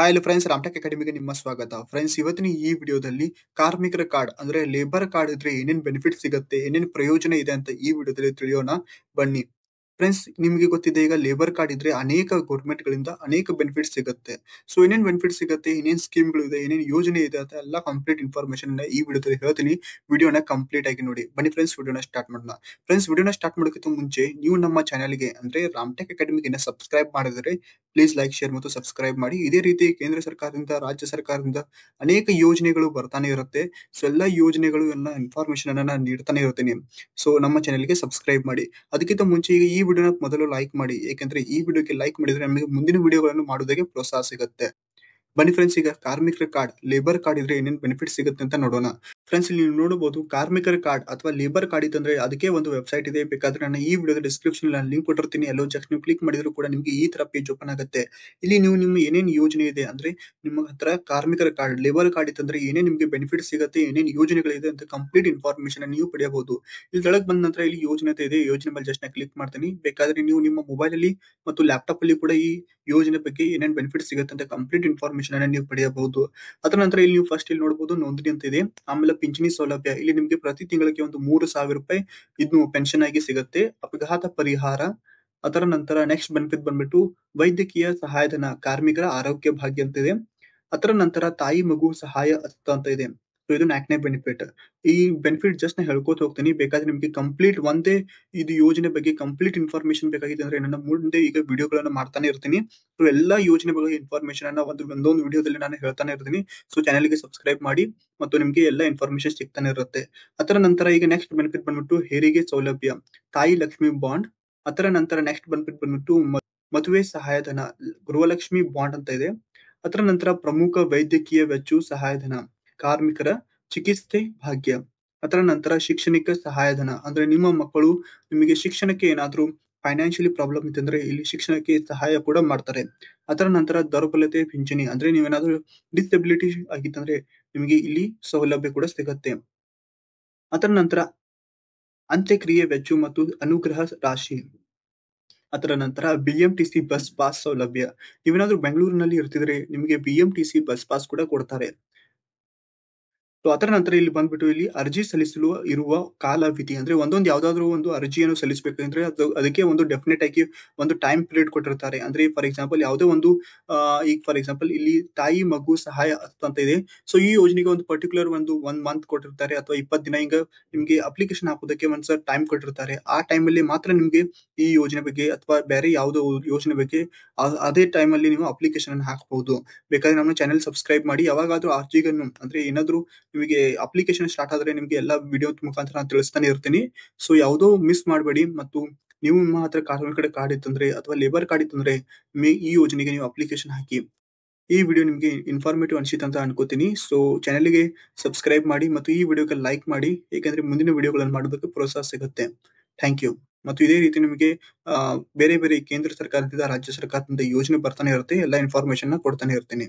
Hi friends Ramtek ಅಕಾಡೆಮಿಗೆ ನಿಮ್ಮ ಸ್ವಾಗತ. Friends ಇವತ್ತಿನ ಈ ವಿಡಿಯೋದಲ್ಲಿ ಕಾರ್ಮಿಕರ ಕಾರ್ಡ್ ಅಂದ್ರೆ ಲೇಬರ್ ಕಾರ್ಡ್ ಇದ್ರೆ ಏನೇನು ಬೆನಿಫಿಟ್ ಸಿಗುತ್ತೆ, ಏನೇನು ಪ್ರಯೋಜನ ಇದೆ ಅಂತ ಈ ವಿಡಿಯೋದಲ್ಲಿ ತಿಳಿಯೋಣ. ಬನ್ನಿ. ಫ್ರೆಂಡ್ಸ್ ನಿಮಗೆ ಗೊತ್ತಿದೆ, ಈಗ ಲೇಬರ್ ಕಾರ್ಡ್ ಇದ್ರೆ ಅನೇಕ ಗೌರ್ಮೆಂಟ್ ಗಳಿಂದ ಅನೇಕ ಬೆನಿಫಿಟ್ ಸಿಗುತ್ತೆ. ಸೊ ಏನೇನ್ ಬೆನಿಫಿಟ್ ಸಿಗುತ್ತೆ, ಏನೇನ್ ಸ್ಕೀಮ್ಗಳು ಇದೆ, ಏನೇನ್ ಯೋಜನೆ ಇದೆ ಅಂತ ಎಲ್ಲ ಕಂಪ್ಲೀಟ್ ಇನ್ಫಾರ್ಮೇಶನ್ ಈ ವಿಡಿಯೋದಲ್ಲಿ ಹೇಳ್ತೀನಿ. ವಿಡಿಯೋನ ಕಂಪ್ಲೀಟ್ ಆಗಿ ನೋಡಿ. ಬನ್ನಿ ಫ್ರೆಂಡ್ಸ್ ವಿಡಿಯೋನ ಸ್ಟಾರ್ಟ್ ಮಾಡೋಣ. ಫ್ರೆಂಡ್ಸ್ ವಿಡಿಯೋನ ಸ್ಟಾರ್ಟ್ ಮಾಡೋಕ್ಕಿಂತ ಮುಂಚೆ ನೀವು ನಮ್ಮ ಚಾನಲ್ಗೆ ಅಂದ್ರೆ ರಾಮ್ಟೆಕ್ ಅಕಾಡೆಮಿಗೆ ಸಬ್ಸ್ಕ್ರೈಬ್ ಮಾಡಿದ್ರೆ ಪ್ಲೀಸ್ ಲೈಕ್ ಶೇರ್ ಮತ್ತು ಸಬ್ಸ್ಕ್ರೈಬ್ ಮಾಡಿ. ಇದೇ ರೀತಿ ಕೇಂದ್ರ ಸರ್ಕಾರದಿಂದ, ರಾಜ್ಯ ಸರ್ಕಾರದಿಂದ ಅನೇಕ ಯೋಜನೆಗಳು ಬರ್ತಾನೆ ಇರುತ್ತೆ. ಸೊ ಎಲ್ಲ ಯೋಜನೆಗಳು, ಎಲ್ಲ ಇನ್ಫಾರ್ಮೇಶನ್ ಅನ್ನ ನಾನು ನೀಡ್ತಾನೆ ಇರ್ತೀನಿ. ಸೊ ನಮ್ಮ ಚಾನಲ್ಗೆ ಸಬ್ಸ್ಕ್ರೈಬ್ ಮಾಡಿ. ಅದಕ್ಕಿಂತ ಮುಂಚೆ ಈಗ ಈ ವಿಡಿಯೋನ ಮೊದಲು ಲೈಕ್ ಮಾಡಿ, ಏಕೆಂದ್ರೆ ಈ ವಿಡಿಯೋಕ್ಕೆ ಲೈಕ್ ಮಾಡಿದ್ರೆ ನಮಗೆ ಮುಂದಿನ ವಿಡಿಯೋಗಳನ್ನು ಮಾಡೋದಕ್ಕೆ ಪ್ರೋತ್ಸಾಹ ಸಿಗುತ್ತೆ. ಬನ್ನಿ ಫ್ರೆಂಡ್ಸ್ ಈಗ ಕಾರ್ಮಿಕರ ಕಾರ್ಡ್ ಲೇಬರ್ ಕಾರ್ಡ್ ಇದ್ರೆ ಏನೇನು ಬೆನಿಫಿಟ್ ಸಿಗುತ್ತೆ ಅಂತ ನೋಡೋಣ. ಫ್ರೆಂಡ್ಸ್ ನೀವು ನೋಡಬಹುದು, ಕಾರ್ಮಿಕರ ಕಾರ್ಡ್ ಅಥವಾ ಲೇಬರ್ ಕಾರ್ಡ್ ಇತ್ತಂದ್ರೆ ಅದಕ್ಕೆ ಒಂದು ವೆಬ್ಸೈಟ್ ಇದೆ. ಬೇಕಾದ್ರೆ ನಾನು ಈ ವಿಡಿಯೋದ ಡಿಸ್ಕ್ರಿಪ್ಷನ್ ನಾನು ಲಿಂಕ್ ಕೊಟ್ಟಿರ್ತೀನಿ. ಎಲ್ಲೋ ಜಸ್ಟ್ ನೀವು ಕ್ಲಿಕ್ ಮಾಡಿದ್ರು ಕೂಡ ನಿಮಗೆ ಈ ತರ ಪೇಜ್ ಓಪನ್ ಆಗುತ್ತೆ. ಇಲ್ಲಿ ನೀವು ನಿಮ್ಮ ಏನೇನು ಯೋಜನೆ ಇದೆ ಅಂದ್ರೆ ನಿಮ್ಮ ಹತ್ರ ಕಾರ್ಮಿಕರ ಕಾರ್ಡ್ ಲೇಬರ್ ಕಾರ್ಡ್ ಇತ್ತಂದ್ರೆ ಏನೇನ್ ನಿಮಗೆ ಬೆನಿಫಿಟ್ ಸಿಗುತ್ತೆ, ಏನೇನು ಯೋಜನೆಗಳಿದೆ ಅಂತ ಕಂಪ್ಲೀಟ್ ಇನ್ಫಾರ್ಮೇಶನ್ ನೀವು ಪಡೆಯಬಹುದು. ಇಲ್ಲಿ ಕೆಳಗೆ ಬಂದ ನಂತರ ಇಲ್ಲಿ ಯೋಜನೆ ಇದೆ. ಯೋಜನೆ ಮೇಲೆ ಜಸ್ಟ್ ಕ್ಲಿಕ್ ಮಾಡ್ತೀನಿ. ಬೇಕಾದ್ರೆ ನೀವು ನಿಮ್ಮ ಮೊಬೈಲ್ ಅಲ್ಲಿ ಮತ್ತು ಲ್ಯಾಪ್ಟಾಪ್ ಅಲ್ಲಿ ಕೂಡ ಈ ಯೋಜನೆ ಬಗ್ಗೆ ಏನೇನ್ ಬೆನಿಫಿಟ್ ಸಿಗುತ್ತೆ ಅಂತ ಕಂಪ್ಲೀಟ್ ಇನ್ಫಾರ್ಮೇಶನ್ ಅನ್ನ ನೀವು ಪಡೆಯಬಹುದು. ಅದರ ನಂತರ ಇಲ್ಲಿ ನೀವು ಫಸ್ಟ್ ಇಲ್ಲಿ ನೋಡಬಹುದು ನೋಂದಣಿ ಅಂತ ಇದೆ. ಆಮೇಲೆ ಪಿಂಚಣಿ ಸೌಲಭ್ಯ. ಇಲ್ಲಿ ನಿಮಗೆ ಪ್ರತಿ ತಿಂಗಳಿಗೆ ಒಂದು ಮೂರು ಸಾವಿರ ರೂಪಾಯಿ ಇದು ಪೆನ್ಷನ್ ಆಗಿ ಸಿಗುತ್ತೆ. ಅಪಘಾತ ಪರಿಹಾರ. ಅದರ ನಂತರ ನೆಕ್ಸ್ಟ್ ಬೆನಿಫಿಟ್ ಬಂದ್ಬಿಟ್ಟು ವೈದ್ಯಕೀಯ ಸಹಾಯಧನ, ಕಾರ್ಮಿಕರ ಆರೋಗ್ಯ ಭಾಗ್ಯ ಅಂತ ಇದೆ. ಅದರ ನಂತರ ತಾಯಿ ಮಗು ಸಹಾಯ ಅಂತ ಇದೆ. ಸೊ ಇದು ನಾಲ್ಕನೇ ಬೆನಿಫಿಟ್ ಈ ಬೆನಿಫಿಟ್ ಜಸ್ಟ್ ನಾ ಹೇಳ್ಕೊತ ಹೋಗ್ತೀನಿ. ಬೇಕಾದ್ರೆ ನಿಮಗೆ ಕಂಪ್ಲೀಟ್ ಒಂದೇ ಇದು ಯೋಜನೆ ಬಗ್ಗೆ ಕಂಪ್ಲೀಟ್ ಇನ್ಫಾರ್ಮೇಶನ್ ಬೇಕಾಗಿದೆ ಅಂದ್ರೆ ನನ್ನ ಮುಂದೆ ಈಗ ವಿಡಿಯೋಗಳನ್ನ ಮಾಡ್ತಾನೆ ಇರ್ತೀನಿ. ಸೊ ಎಲ್ಲಾ ಯೋಜನೆ ಬಗ್ಗೆ ಇನ್ಫಾರ್ಮೇಶನ್ ಅನ್ನ ಒಂದು ಒಂದೊಂದು ವಿಡಿಯೋದಲ್ಲಿ ನಾನು ಹೇಳ್ತಾನೆ ಇರ್ತೀನಿ. ಸೊ ಚಾನಲ್ಗೆ ಸಬ್ಸ್ಕ್ರೈಬ್ ಮಾಡಿ ಮತ್ತು ನಿಮಗೆ ಎಲ್ಲ ಇನ್ಫಾರ್ಮೇಶನ್ ಸಿಗ್ತಾನೆ ಇರುತ್ತೆ. ಅದರ ನಂತರ ಈಗ ನೆಕ್ಸ್ಟ್ ಬೆನಿಫಿಟ್ ಬಂದ್ಬಿಟ್ಟು ಹೆರಿಗೆ ಸೌಲಭ್ಯ. ತಾಯಿ ಲಕ್ಷ್ಮಿ ಬಾಂಡ್ ಅದರ ನಂತರ ನೆಕ್ಸ್ಟ್ ಬೆನಿಫಿಟ್ ಬಂದ್ಬಿಟ್ಟು ಮದುವೆ ಸಹಾಯಧನ. ಗೃಹಲಕ್ಷ್ಮಿ ಬಾಂಡ್ ಅಂತ ಇದೆ. ಅದರ ನಂತರ ಪ್ರಮುಖ ವೈದ್ಯಕೀಯ ವೆಚ್ಚ ಸಹಾಯಧನ. ಕಾರ್ಮಿಕರ ಚಿಕಿತ್ಸೆ ಭಾಗ್ಯ. ಅದರ ನಂತರ ಶೈಕ್ಷಣಿಕ ಸಹಾಯಧನ. ಅಂದ್ರೆ ನಿಮ್ಮ ಮಕ್ಕಳು ನಿಮಗೆ ಶಿಕ್ಷಣಕ್ಕೆ ಏನಾದರೂ ಫೈನಾನ್ಷಿಯಲಿ ಪ್ರಾಬ್ಲಮ್ ಇತ್ತಂದ್ರೆ ಇಲ್ಲಿ ಶಿಕ್ಷಣಕ್ಕೆ ಸಹಾಯ ಕೂಡ ಮಾಡ್ತಾರೆ. ಅದರ ನಂತರ ದೌರ್ಬಲ್ಯತೆ, ಪಿಂಚಣಿ. ಅಂದ್ರೆ ನೀವೇನಾದ್ರೂ ಡಿಸಬಿಲಿಟಿ ಆಗಿತ್ತಂದ್ರೆ ನಿಮಗೆ ಇಲ್ಲಿ ಸೌಲಭ್ಯ ಕೂಡ ಸಿಗತ್ತೆ. ಅದರ ನಂತರ ಅಂತ್ಯಕ್ರಿಯೆ ವೆಚ್ಚ ಮತ್ತು ಅನುಗ್ರಹ ರಾಶಿ. ಅದರ ನಂತರ ಬಿಎಂಟಿಸಿ ಬಸ್ ಪಾಸ್ ಸೌಲಭ್ಯ. ನೀವೇನಾದ್ರೂ ಬೆಂಗಳೂರಿನಲ್ಲಿ ಇರ್ತಿದ್ರೆ ನಿಮಗೆ ಬಿಎಂಟಿಸಿ ಬಸ್ ಪಾಸ್ ಕೂಡ ಕೊಡ್ತಾರೆ. ಸೊ ಅದರ ನಂತರ ಇಲ್ಲಿ ಬಂದ್ಬಿಟ್ಟು ಇಲ್ಲಿ ಅರ್ಜಿ ಸಲ್ಲಿಸಲು ಇರುವ ಕಾಲಾವಧಿ ಅಂದ್ರೆ ಒಂದೊಂದು ಯಾವ್ದಾದ್ರು ಒಂದು ಅರ್ಜಿಯನ್ನು ಸಲ್ಲಿಸಬೇಕಂದ್ರೆ ಅದು ಅದಕ್ಕೆ ಒಂದು ಡೆಫಿನೆಟ್ ಆಗಿ ಒಂದು ಟೈಮ್ ಪೀರಿಯಡ್ ಕೊಟ್ಟಿರ್ತಾರೆ ಅಂದ್ರೆ ಫಾರ್ ಎಕ್ಸಾಂಪಲ್ ಯಾವುದೇ ಒಂದು ಈಗ ಫಾರ್ ಎಕ್ಸಾಂಪಲ್ ಇಲ್ಲಿ ತಾಯಿ, ಮಗು ಸಹಾಯ ಅಂತ ಇದೆ. ಸೊ ಈ ಯೋಜನೆಗೆ ಒಂದು ಪರ್ಟಿಕ್ಯುಲರ್ ಒಂದು ಒನ್ ಮಂತ್ ಕೊಟ್ಟಿರ್ತಾರೆ ಅಥವಾ ಇಪ್ಪತ್ತು ದಿನ ಹಿಂಗ ನಿಮ್ಗೆ ಅಪ್ಲಿಕೇಶನ್ ಹಾಕೋದಕ್ಕೆ ಒಂದ್ ಸರ್ ಟೈಮ್ ಕೊಟ್ಟಿರ್ತಾರೆ ಆ ಟೈಮ್ ಅಲ್ಲಿ ಮಾತ್ರ ನಿಮ್ಗೆ ಈ ಯೋಜನೆ ಬಗ್ಗೆ ಅಥವಾ ಬೇರೆ ಯಾವುದೋ ಯೋಜನೆ ಬಗ್ಗೆ ಅದೇ ಟೈಮ್ ಅಲ್ಲಿ ನೀವು ಅಪ್ಲಿಕೇಶನ್ ಅನ್ನು ಹಾಕಬಹುದು ಬೇಕಾದ್ರೆ ನಮ್ಮ ಚಾನೆಲ್ ಸಬ್ಸ್ಕ್ರೈಬ್ ಮಾಡಿ. ಯಾವಾಗಾದ್ರೂ ಅರ್ಜಿಗಳನ್ನು ಅಂದ್ರೆ ಏನಾದ್ರು ನಿಮಗೆ ಅಪ್ಲಿಕೇಶನ್ ಸ್ಟಾರ್ಟ್ ಆದ್ರೆ ನಿಮಗೆ ಎಲ್ಲ ವಿಡಿಯೋ ಮುಖಾಂತರ ನಾನು ತಿಳಿಸ್ತಾನೆ ಇರ್ತೀನಿ. ಸೊ ಯಾವುದೋ ಮಿಸ್ ಮಾಡಬೇಡಿ ಮತ್ತು ನೀವು ನಿಮ್ಮ ಹತ್ರ ಕಾರ್ಮಿಕರ ಕಾರ್ಡ್ ಇತ್ತಂದ್ರೆ ಅಥವಾ ಲೇಬರ್ ಕಾರ್ಡ್ ಇತ್ತಂದ್ರೆ ಮೇ ಈ ಯೋಜನೆಗೆ ನೀವು ಅಪ್ಲಿಕೇಶನ್ ಹಾಕಿ. ಈ ವಿಡಿಯೋ ನಿಮಗೆ ಇನ್ಫಾರ್ಮೇಟಿವ್ ಅನ್ಸಿತ್ತು ಅಂತ ಅನ್ಕೋತೀನಿ. ಸೊ ಚಾನೆಲ್ಗೆ ಸಬ್ಸ್ಕ್ರೈಬ್ ಮಾಡಿ ಮತ್ತು ಈ ವಿಡಿಯೋಗೆ ಲೈಕ್ ಮಾಡಿ. ಏಕೆಂದ್ರೆ ಮುಂದಿನ ವಿಡಿಯೋಗಳನ್ನು ಮಾಡೋದಕ್ಕೆ ಪ್ರೋತ್ಸಾಹ ಸಿಗುತ್ತೆ. ಥ್ಯಾಂಕ್ ಯು ಮತ್ತು ಇದೇ ರೀತಿ ನಿಮಗೆ ಬೇರೆ ಬೇರೆ ಕೇಂದ್ರ ಸರ್ಕಾರದಿಂದ, ರಾಜ್ಯ ಸರ್ಕಾರದಿಂದ ಯೋಜನೆ ಬರ್ತಾನೆ ಇರುತ್ತೆ. ಎಲ್ಲ ಇನ್ಫಾರ್ಮೇಶನ್ ಕೊಡ್ತಾನೆ ಇರ್ತೀನಿ.